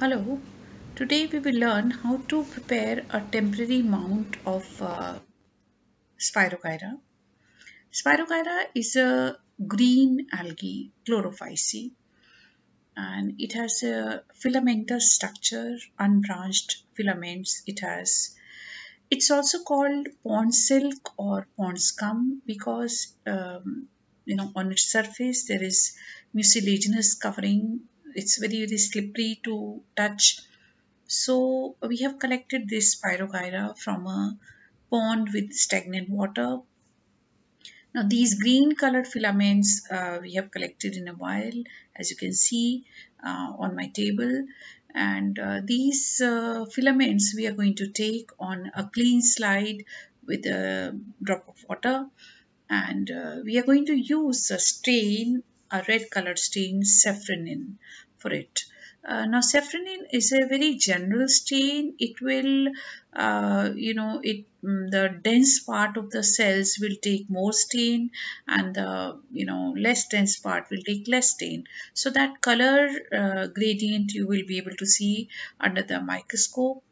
Hello, today we will learn how to prepare a temporary mount of uh, Spirogyra. Spirogyra is a green algae Chlorophyceae and it has a filamentous structure, unbranched filaments. It has it's also called pond silk or pond scum because um, you know on its surface there is mucilaginous covering it's very very slippery to touch. So we have collected this spirogyra from a pond with stagnant water. Now these green colored filaments uh, we have collected in a while as you can see uh, on my table. And uh, these uh, filaments we are going to take on a clean slide with a drop of water. And uh, we are going to use a stain a red colored stain safranin for it. Uh, now safranin is a very general stain it will uh, you know it mm, the dense part of the cells will take more stain and the you know less dense part will take less stain so that color uh, gradient you will be able to see under the microscope.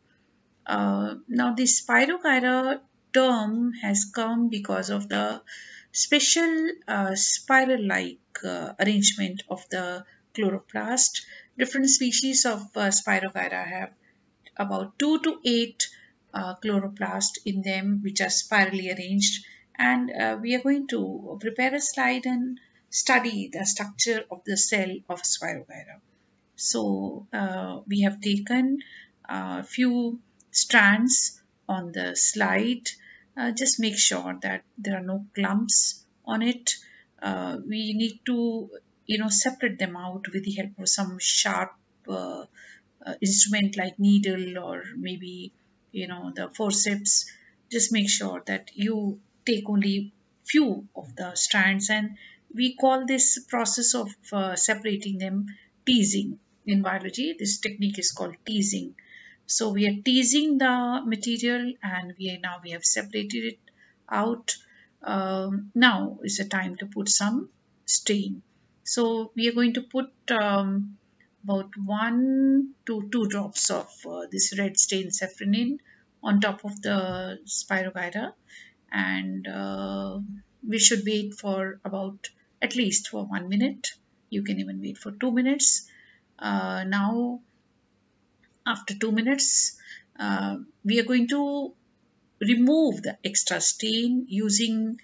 Uh, now the spirogyra term has come because of the special uh, spiral-like uh, arrangement of the chloroplast. Different species of uh, Spirogyra have about 2 to 8 uh, chloroplast in them which are spirally arranged and uh, we are going to prepare a slide and study the structure of the cell of Spirogyra. So uh, we have taken a few strands on the slide uh, just make sure that there are no clumps on it uh, we need to you know separate them out with the help of some sharp uh, uh instrument like needle or maybe you know the forceps just make sure that you take only few of the strands and we call this process of uh, separating them teasing in biology this technique is called teasing so we are teasing the material and we are now we have separated it out. Um, now is the time to put some stain. So we are going to put um, about one to two drops of uh, this red stain safranin on top of the spirogyra and uh, we should wait for about at least for one minute. You can even wait for two minutes. Uh, now after two minutes uh, we are going to remove the extra stain using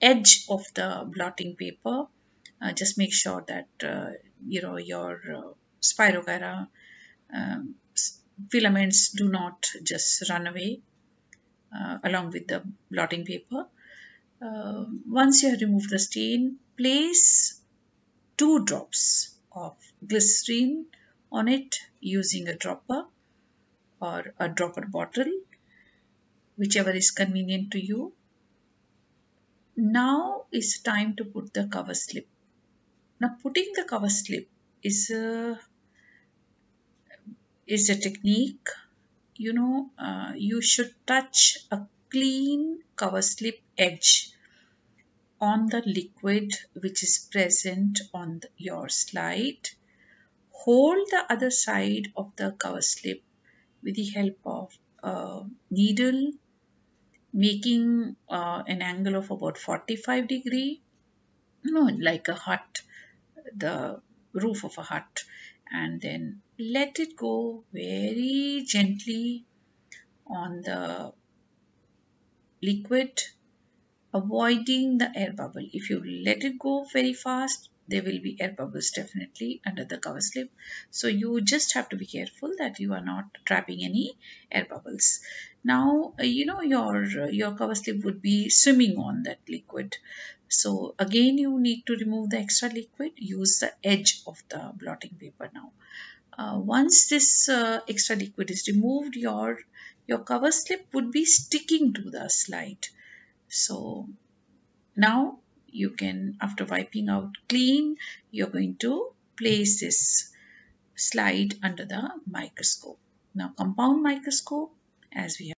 edge of the blotting paper just make sure that uh, you know your uh, spirogyra um, filaments do not just run away uh, along with the blotting paper. Uh, once you have removed the stain place two drops of glycerine on it using a dropper or a dropper bottle whichever is convenient to you. Now is time to put the cover slip now putting the cover slip is a is a technique you know uh, you should touch a clean cover slip edge on the liquid which is present on the, your slide. Hold the other side of the cover slip with the help of a needle making uh, an angle of about 45 degree you know like a hut the roof of a hut and then let it go very gently on the liquid avoiding the air bubble. If you let it go very fast there will be air bubbles definitely under the cover slip. So you just have to be careful that you are not trapping any air bubbles now uh, you know your uh, your cover slip would be swimming on that liquid. So again you need to remove the extra liquid. Use the edge of the blotting paper now. Uh, once this uh, extra liquid is removed your your cover slip would be sticking to the slide. So now you can after wiping out clean you're going to place this slide under the microscope. Now compound microscope as we have